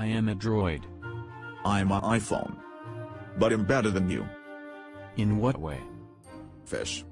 I am a droid. I'm an iPhone. But I'm better than you. In what way? Fish.